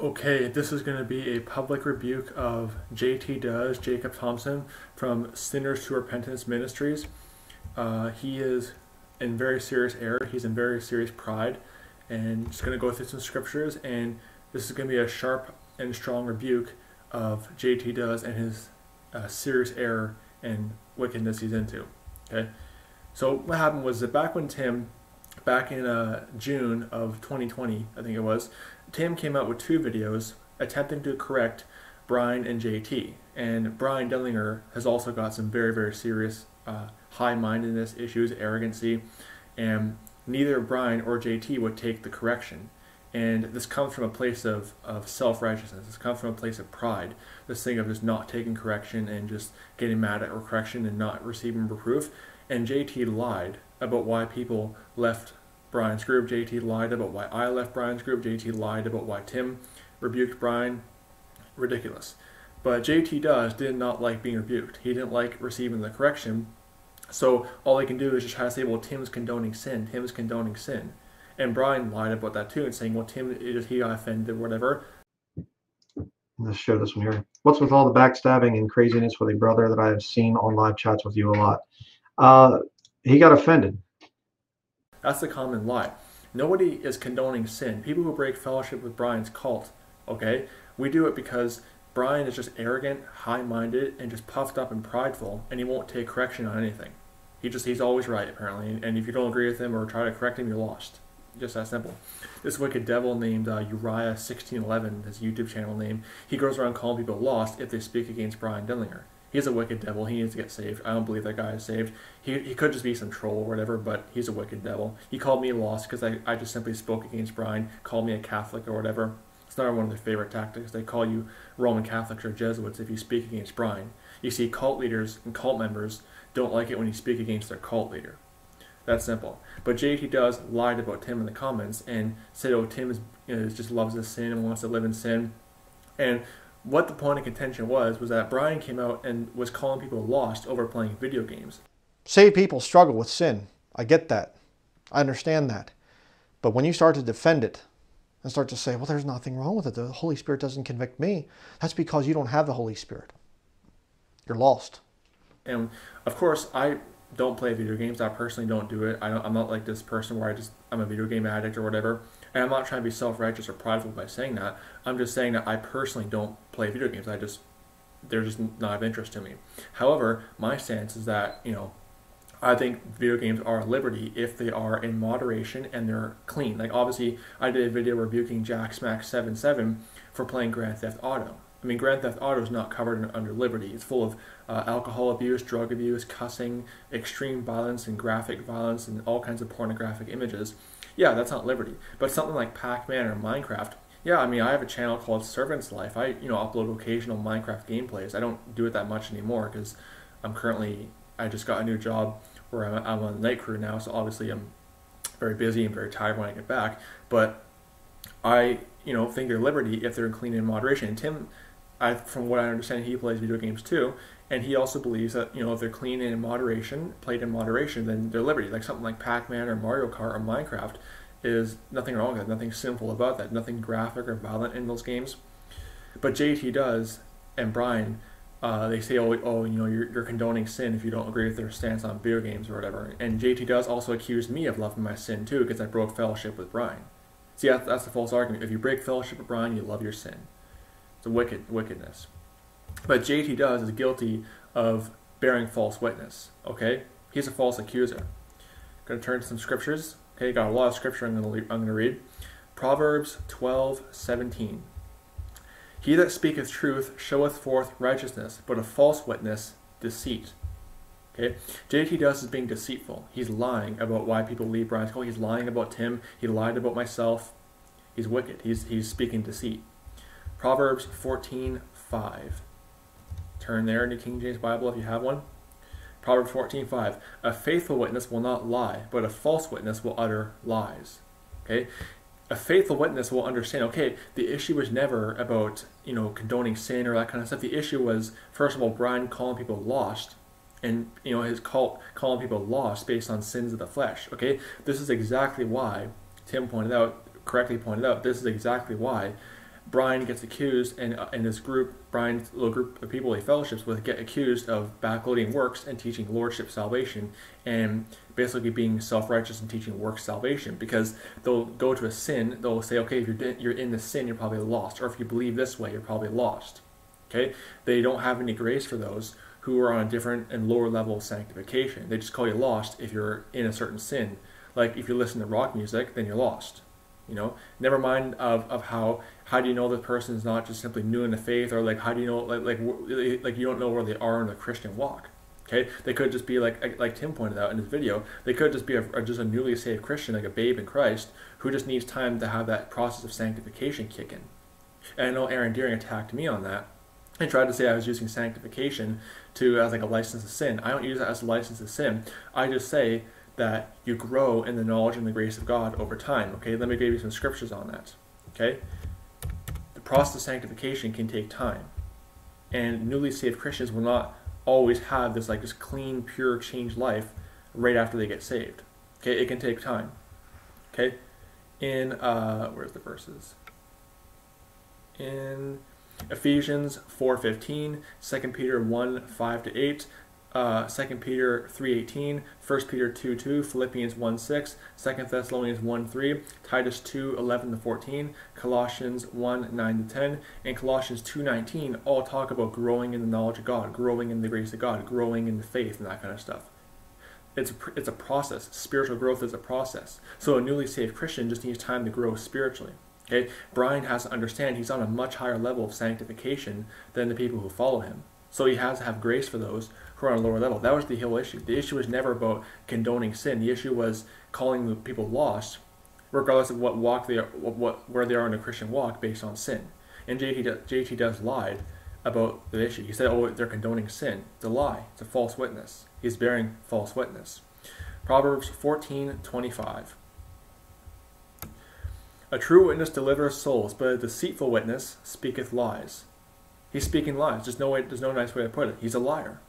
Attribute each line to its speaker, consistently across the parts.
Speaker 1: Okay, this is going to be a public rebuke of JT Does, Jacob Thompson, from Sinners to Repentance Ministries. Uh, he is in very serious error. He's in very serious pride. And just going to go through some scriptures. And this is going to be a sharp and strong rebuke of JT Does and his uh, serious error and wickedness he's into. Okay? So, what happened was that back when Tim, back in uh, June of 2020, I think it was, Tim came out with two videos attempting to correct Brian and JT. And Brian Dellinger has also got some very, very serious uh, high mindedness issues, arrogancy, and neither Brian or JT would take the correction. And this comes from a place of, of self righteousness. This comes from a place of pride. This thing of just not taking correction and just getting mad at correction and not receiving reproof. And JT lied about why people left Brian's group. JT lied about why I left Brian's group. JT lied about why Tim rebuked Brian. Ridiculous. But JT does did not like being rebuked. He didn't like receiving the correction. So all he can do is just try to say, well, Tim's condoning sin. Tim's condoning sin. And Brian lied about that too and saying, well, Tim, is he got offended, or whatever.
Speaker 2: Let's show this one here. What's with all the backstabbing and craziness with a brother that I have seen on live chats with you a lot? Uh, he got offended.
Speaker 1: That's the common lie. Nobody is condoning sin. People who break fellowship with Brian's cult, okay, we do it because Brian is just arrogant, high-minded, and just puffed up and prideful, and he won't take correction on anything. He just he's always right apparently, and if you don't agree with him or try to correct him, you're lost. Just that simple. This wicked devil named uh, Uriah1611, his YouTube channel name, he goes around calling people lost if they speak against Brian Dillinger he's a wicked devil. He needs to get saved. I don't believe that guy is saved. He, he could just be some troll or whatever, but he's a wicked devil. He called me lost because I, I just simply spoke against Brian, called me a Catholic or whatever. It's not one of their favorite tactics. They call you Roman Catholics or Jesuits if you speak against Brian. You see, cult leaders and cult members don't like it when you speak against their cult leader. That's simple. But JT does lied about Tim in the comments and said, "Oh, Tim is, you know, just loves this sin and wants to live in sin." And what the point of contention was was that Brian came out and was calling people lost over playing video games.
Speaker 3: Saved people struggle with sin. I get that. I understand that. But when you start to defend it and start to say, well, there's nothing wrong with it, the Holy Spirit doesn't convict me, that's because you don't have the Holy Spirit. You're lost.
Speaker 1: And of course, I don't play video games. I personally don't do it. I am not like this person where I just, I'm a video game addict or whatever. And I'm not trying to be self righteous or prideful by saying that. I'm just saying that I personally don't play video games. I just, they're just not of interest to me. However, my stance is that, you know, I think video games are a liberty if they are in moderation and they're clean. Like, obviously, I did a video rebuking Jack Smack 77 for playing Grand Theft Auto. I mean, Grand Theft Auto is not covered under liberty. It's full of uh, alcohol abuse, drug abuse, cussing, extreme violence, and graphic violence, and all kinds of pornographic images yeah, that's not liberty. But something like Pac-Man or Minecraft, yeah, I mean, I have a channel called Servant's Life. I, you know, upload occasional Minecraft gameplays. I don't do it that much anymore because I'm currently, I just got a new job where I'm, I'm on the night crew now, so obviously I'm very busy and very tired when I get back. But I, you know, think they're liberty if they're clean in moderation. And Tim, I, from what I understand, he plays video games too, and he also believes that you know if they're clean and in moderation, played in moderation, then they're liberty. Like something like Pac-Man or Mario Kart or Minecraft is nothing wrong with that, nothing sinful about that, nothing graphic or violent in those games. But JT does, and Brian, uh, they say, oh, oh, you know, you're, you're condoning sin if you don't agree with their stance on video games or whatever. And JT does also accuse me of loving my sin too because I broke fellowship with Brian. See, that's, that's the false argument. If you break fellowship with Brian, you love your sin. A wicked wickedness. But JT does is guilty of bearing false witness. Okay, he's a false accuser. Going to turn to some scriptures. Okay, got a lot of scripture I'm going to I'm going to read. Proverbs 12, 17. He that speaketh truth showeth forth righteousness, but a false witness deceit. Okay, JT does is being deceitful. He's lying about why people leave Brian's call. He's lying about Tim. He lied about myself. He's wicked. He's he's speaking deceit. Proverbs 14, 5. Turn there in the King James Bible if you have one. Proverbs 14:5. A faithful witness will not lie, but a false witness will utter lies. Okay? A faithful witness will understand, okay, the issue was never about, you know, condoning sin or that kind of stuff. The issue was, first of all, Brian calling people lost and, you know, his cult calling people lost based on sins of the flesh. Okay? This is exactly why Tim pointed out, correctly pointed out, this is exactly why Brian gets accused, and uh, and this group, Brian's little group of people he fellowships with, get accused of backloading works and teaching lordship salvation, and basically being self-righteous and teaching works salvation. Because they'll go to a sin, they'll say, okay, if you're you're in the sin, you're probably lost, or if you believe this way, you're probably lost. Okay, they don't have any grace for those who are on a different and lower level of sanctification. They just call you lost if you're in a certain sin. Like if you listen to rock music, then you're lost. You know, never mind of, of how how do you know the person is not just simply new in the faith, or like how do you know like like like you don't know where they are in the Christian walk. Okay, they could just be like like Tim pointed out in his video. They could just be a, just a newly saved Christian, like a babe in Christ, who just needs time to have that process of sanctification kick in. And I know Aaron Deering attacked me on that. I tried to say I was using sanctification to as like a license to sin. I don't use it as a license to sin. I just say that you grow in the knowledge and the grace of God over time. Okay, let me give you some scriptures on that. Okay, the process of sanctification can take time, and newly saved Christians will not always have this like this clean, pure, changed life right after they get saved. Okay, it can take time. Okay, in uh, where's the verses? In Ephesians 4.15, 2 Peter 1, 5 to 8, uh, 2 Peter 3.18, 1 Peter 2, 2, Philippians 1, 6, 2 Thessalonians 1, 3, Titus two eleven to fourteen, Colossians 1, 9 to 10, and Colossians 2.19 all talk about growing in the knowledge of God, growing in the grace of God, growing in the faith, and that kind of stuff. It's a, it's a process. Spiritual growth is a process. So a newly saved Christian just needs time to grow spiritually. Okay, Brian has to understand he's on a much higher level of sanctification than the people who follow him. So he has to have grace for those who are on a lower level. That was the whole issue. The issue was never about condoning sin. The issue was calling the people lost, regardless of what walk they are, what where they are in a Christian walk based on sin. And JT JT does lied about the issue. He said, "Oh, they're condoning sin." It's a lie. It's a false witness. He's bearing false witness. Proverbs fourteen twenty five. A true witness delivers souls, but a deceitful witness speaketh lies. He's speaking lies. There's no way. There's no nice way to put it. He's a liar.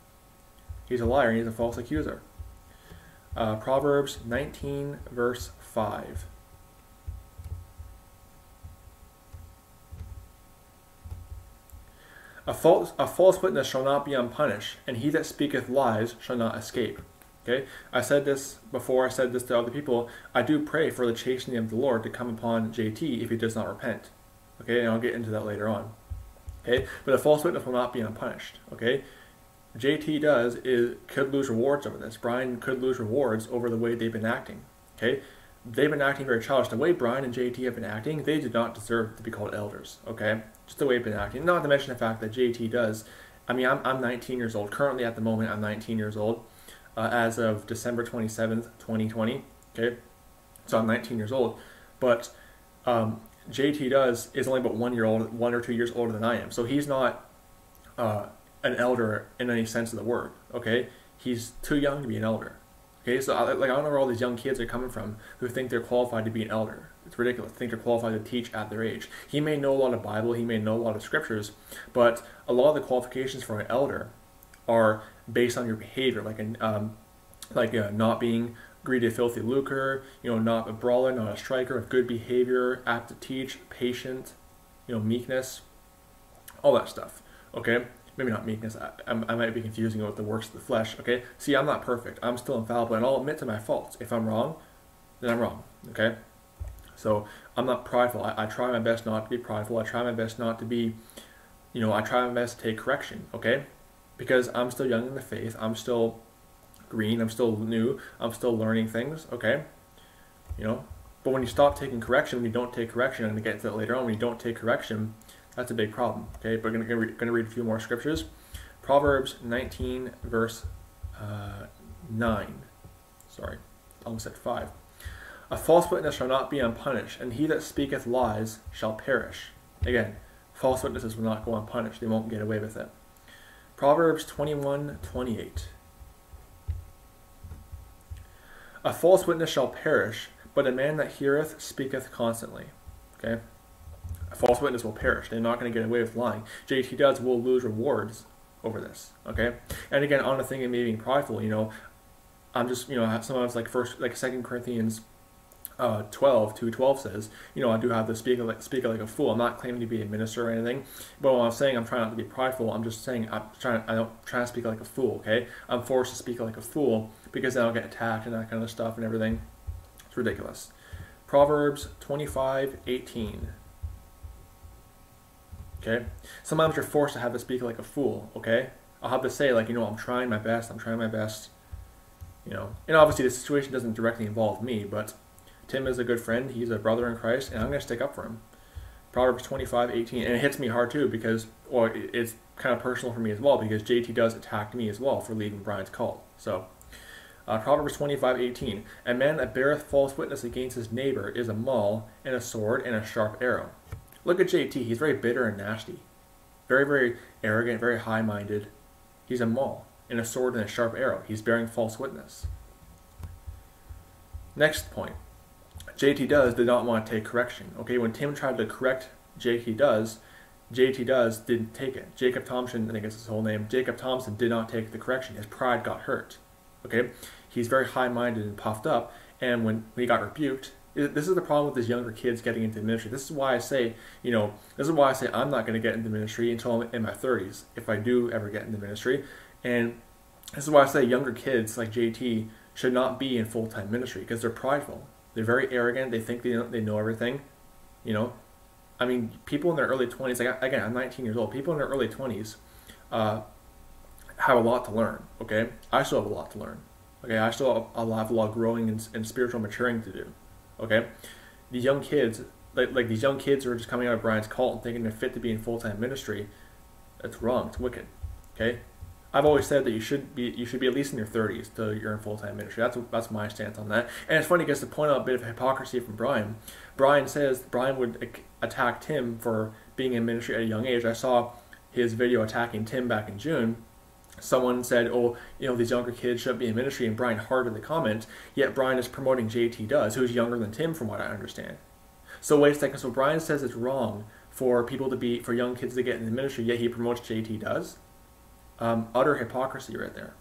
Speaker 1: He's a liar. He's a false accuser. Uh, Proverbs 19, verse 5. A false, a false witness shall not be unpunished, and he that speaketh lies shall not escape. Okay, I said this before. I said this to other people. I do pray for the chastening of the Lord to come upon JT if he does not repent. Okay, and I'll get into that later on. Okay, but a false witness will not be unpunished. Okay, JT does is could lose rewards over this. Brian could lose rewards over the way they've been acting. Okay, they've been acting very childish. The way Brian and JT have been acting, they do not deserve to be called elders. Okay, just the way they've been acting. Not to mention the fact that JT does. I mean, I'm, I'm 19 years old. Currently, at the moment, I'm 19 years old uh, as of December 27th, 2020. Okay, so I'm 19 years old, but um, JT does is only about one year old, one or two years older than I am. So he's not uh, an elder in any sense of the word. Okay, he's too young to be an elder. Okay, so I, like I don't know where all these young kids are coming from who think they're qualified to be an elder. It's ridiculous. Think they're qualified to teach at their age. He may know a lot of Bible, he may know a lot of scriptures, but a lot of the qualifications for an elder are based on your behavior, like an, um, like uh, not being greedy, filthy lucre, you know, not a brawler, not a striker, of good behavior, apt to teach, patient, you know, meekness, all that stuff. Okay, maybe not meekness. I, I, might be confusing it with the works of the flesh. Okay, see, I'm not perfect. I'm still infallible, and I'll admit to my faults. If I'm wrong, then I'm wrong. Okay, so I'm not prideful. I, I try my best not to be prideful. I try my best not to be, you know, I try my best to take correction. Okay, because I'm still young in the faith. I'm still green. I'm still new. I'm still learning things. Okay, you know. But when you stop taking correction, when you don't take correction, and to get to that later on, when you don't take correction, that's a big problem. Okay, but we're going to read a few more scriptures. Proverbs 19, verse uh, 9. Sorry, almost at 5. A false witness shall not be unpunished, and he that speaketh lies shall perish. Again, false witnesses will not go unpunished. They won't get away with it. Proverbs 21 28. A false witness shall perish, but a man that heareth speaketh constantly. Okay? A false witness will perish. They're not going to get away with lying. JT does will lose rewards over this. Okay? And again, on the thing of me being prideful, you know, I'm just, you know, sometimes like first, like Second Corinthians uh, 12 to 12 says, you know, I do have to speak like speak like a fool. I'm not claiming to be a minister or anything, but when I'm saying I'm trying not to be prideful, I'm just saying I'm trying. I don't try to speak like a fool. Okay, I'm forced to speak like a fool because then I'll get attacked and that kind of stuff and everything. It's ridiculous. Proverbs 25, 18. Okay, sometimes you're forced to have to speak like a fool. Okay, I'll have to say like, you know, I'm trying my best. I'm trying my best. You know, and obviously the situation doesn't directly involve me, but Tim is a good friend. He's a brother in Christ, and I'm going to stick up for him. Proverbs 25, 18. And it hits me hard too because, well, it's kind of personal for me as well because JT does attack me as well for leaving Brian's cult. So, uh, Proverbs 25, 18. A man that beareth false witness against his neighbor is a maul and a sword and a sharp arrow. Look at JT. He's very bitter and nasty. Very, very arrogant, very high minded. He's a maul and a sword and a sharp arrow. He's bearing false witness. Next point. JT Does did not want to take correction. Okay, when Tim tried to correct JT Does, JT Does didn't take it. Jacob Thompson, I think it's his whole name, Jacob Thompson did not take the correction. His pride got hurt. Okay, he's very high-minded and puffed up, and when he got rebuked, this is the problem with these younger kids getting into ministry. This is why I say, you know, this is why I say I'm not going to get into ministry until I'm in my 30s, if I do ever get into ministry. And this is why I say younger kids like JT should not be in full-time ministry because they're prideful. They're very arrogant. They think they know, they know everything. You know, I mean, people in their early 20s, like, again, I'm 19 years old. People in their early 20s uh, have a lot to learn, okay? I still have a lot to learn, okay? I still have a lot, a lot of growing and, and spiritual maturing to do, okay? These young kids, like, like these young kids who are just coming out of Brian's cult and thinking they're fit to be in full time ministry, that's wrong. It's wicked, okay? I've always said that you should be you should be at least in your 30s to you're in full time ministry. That's that's my stance on that. And it's funny because to point out a bit of hypocrisy from Brian, Brian says Brian would attack Tim for being in ministry at a young age. I saw his video attacking Tim back in June. Someone said, "Oh, you know, these younger kids shouldn't be in ministry," and Brian hearted the comment. Yet Brian is promoting JT Does, who's younger than Tim, from what I understand. So wait a second. So Brian says it's wrong for people to be for young kids to get in the ministry, yet he promotes JT Does. Um, utter hypocrisy right there.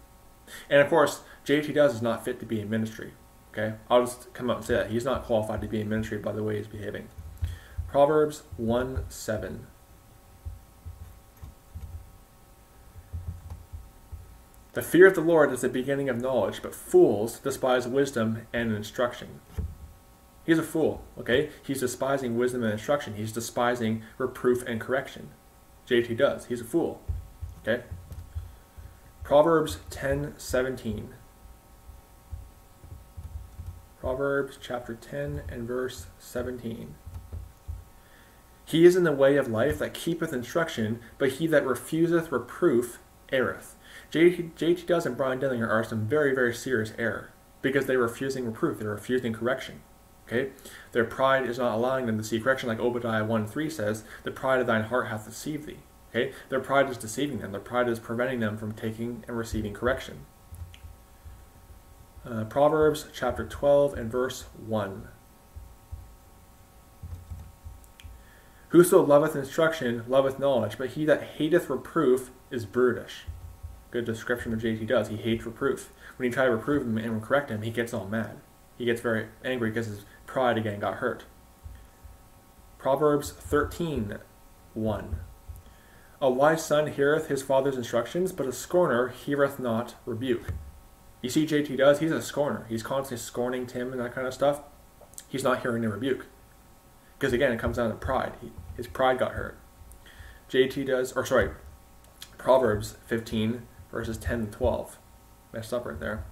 Speaker 1: And of course, JT Does is not fit to be in ministry. Okay, I'll just come out and say that he's not qualified to be in ministry by the way he's behaving. Proverbs one seven. The fear of the Lord is the beginning of knowledge, but fools despise wisdom and instruction. He's a fool, okay? He's despising wisdom and instruction. He's despising reproof and correction. JT does. He's a fool, okay? Proverbs 10:17. Proverbs chapter 10 and verse 17. He is in the way of life that keepeth instruction, but he that refuseth reproof erreth. JT, Does and Brian Dillinger are some very, very serious error because they're refusing reproof, they're refusing correction. Okay? Their pride is not allowing them to see correction, like Obadiah 1 3 says, The pride of thine heart hath deceived thee. Okay? Their pride is deceiving them. Their pride is preventing them from taking and receiving correction. Uh, Proverbs chapter 12 and verse 1. Whoso loveth instruction loveth knowledge, but he that hateth reproof is brutish. Good description of JT does. He hates reproof. When you try to reprove him and correct him, he gets all mad. He gets very angry because his pride again got hurt. Proverbs 13 1. A wise son heareth his father's instructions, but a scorner heareth not rebuke. You see, JT does, he's a scorner. He's constantly scorning Tim and that kind of stuff. He's not hearing the rebuke. Because again, it comes down to pride. He, his pride got hurt. JT does, or sorry, Proverbs 15, verses 10 and 12. Messed up right there.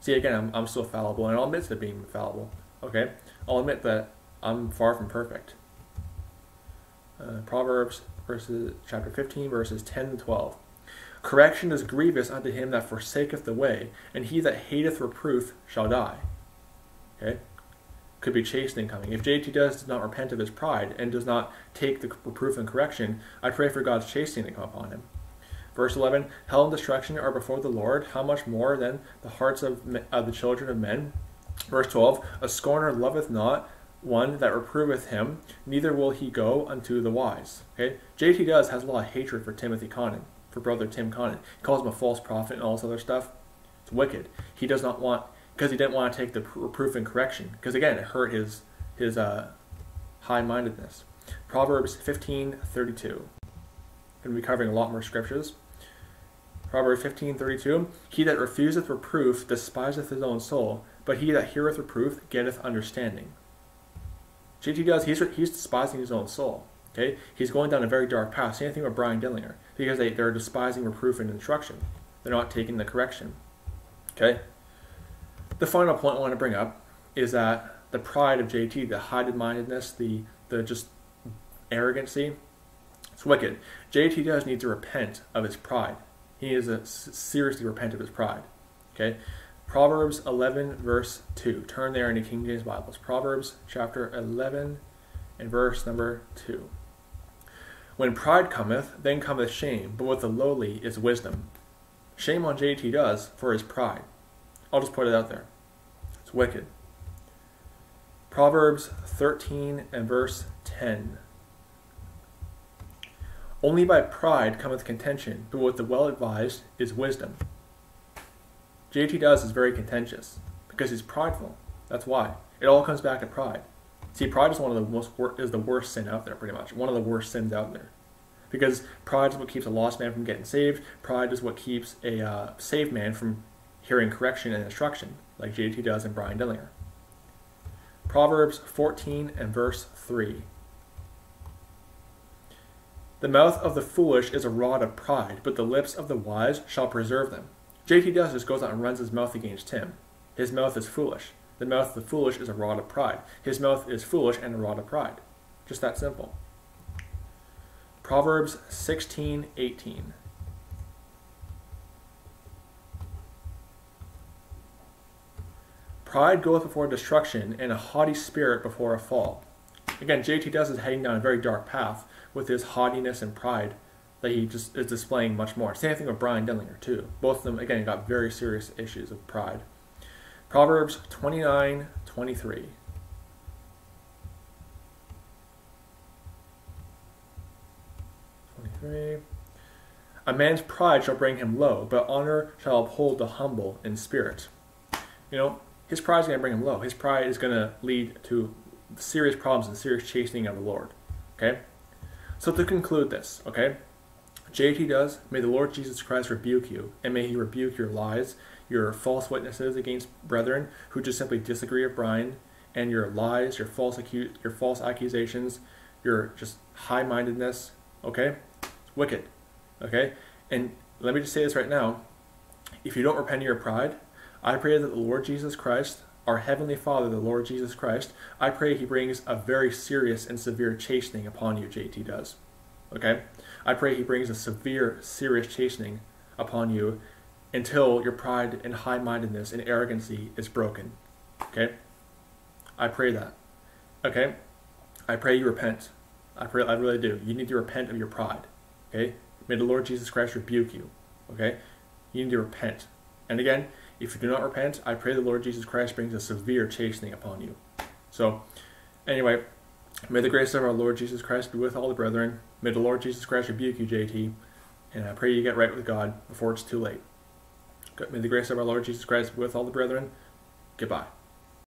Speaker 1: See, again, I'm, I'm still fallible, and I'll admit to being fallible. Okay? I'll admit that I'm far from perfect. Uh, Proverbs verses chapter 15 verses 10 and 12. Correction is grievous unto him that forsaketh the way, and he that hateth reproof shall die. Okay? Could be chastening coming. If JT does does not repent of his pride and does not take the reproof and correction, I pray for God's chastening to come upon him. Verse 11 Hell and destruction are before the Lord, how much more than the hearts of, of the children of men? Verse 12 A scorner loveth not one that reproveth him, neither will he go unto the wise. Okay? JT Does has a lot of hatred for Timothy Conant, for brother Tim Conant. He calls him a false prophet and all this other stuff. It's wicked. He does not want because he didn't want to take the reproof and correction. Because again, it hurt his his uh, high-mindedness. Proverbs 15:32. Going to be covering a lot more scriptures. Proverbs 15:32. He that refuseth reproof despiseth his own soul, but he that heareth reproof getteth understanding. JT does. He's he's despising his own soul. Okay, he's going down a very dark path. Same thing with Brian Dillinger because they they're despising reproof and instruction. They're not taking the correction. Okay. The final point I want to bring up is that the pride of JT, the high-mindedness, the the just arrogancy, it's wicked. JT does need to repent of his pride. He needs to seriously repent of his pride. Okay. Proverbs 11 verse 2. Turn there in the King James Bibles. Proverbs chapter 11 and verse number 2. When pride cometh, then cometh shame, but with the lowly is wisdom. Shame on JT does for his pride. I'll just put it out there. It's wicked. Proverbs 13 and verse 10. Only by pride cometh contention, but with the well advised is wisdom. JT does is very contentious because he's prideful. That's why. It all comes back to pride. See, pride is one of the most is the worst sin out there, pretty much. One of the worst sins out there, because pride is what keeps a lost man from getting saved. Pride is what keeps a uh, saved man from hearing correction and instruction, like JT does and Brian Dillinger. Proverbs 14 and verse 3. The mouth of the foolish is a rod of pride, but the lips of the wise shall preserve them. JT does just goes out and runs his mouth against him. His mouth is foolish. The mouth of the foolish is a rod of pride. His mouth is foolish and a rod of pride. Just that simple. Proverbs 16:18. Pride goeth before destruction, and a haughty spirit before a fall. Again, JT does is heading down a very dark path with his haughtiness and pride that he just is displaying much more. Same thing with Brian Dillinger too. Both of them again got very serious issues of pride. Proverbs 29, 23. Twenty-three. A man's pride shall bring him low, but honor shall uphold the humble in spirit. You know, his pride is going to bring him low. His pride is going to lead to serious problems and serious chastening of the Lord. Okay? So to conclude this, okay? JT does, may the Lord Jesus Christ rebuke you, and may he rebuke your lies, your false witnesses against brethren who just simply disagree with Brian, and your lies, your false acu- your false accusations, your just high-mindedness, okay? It's wicked. Okay? And let me just say this right now. If you don't repent of your pride, I pray that the Lord Jesus Christ, our Heavenly Father, the Lord Jesus Christ, I pray He brings a very serious and severe chastening upon you, JT does. Okay? I pray He brings a severe, serious chastening upon you until your pride and high mindedness and arrogancy is broken. Okay? I pray that. Okay? I pray you repent. I pray I really do. You need to repent of your pride. Okay? May the Lord Jesus Christ rebuke you. Okay? You need to repent. And again, if you do not repent, I pray the Lord Jesus Christ brings a severe chastening upon you. So, anyway, may the grace of our Lord Jesus Christ be with all the brethren. May the Lord Jesus Christ rebuke you, JT. And I pray you get right with God before it's too late. May the grace of our Lord Jesus Christ be with all the brethren. Goodbye.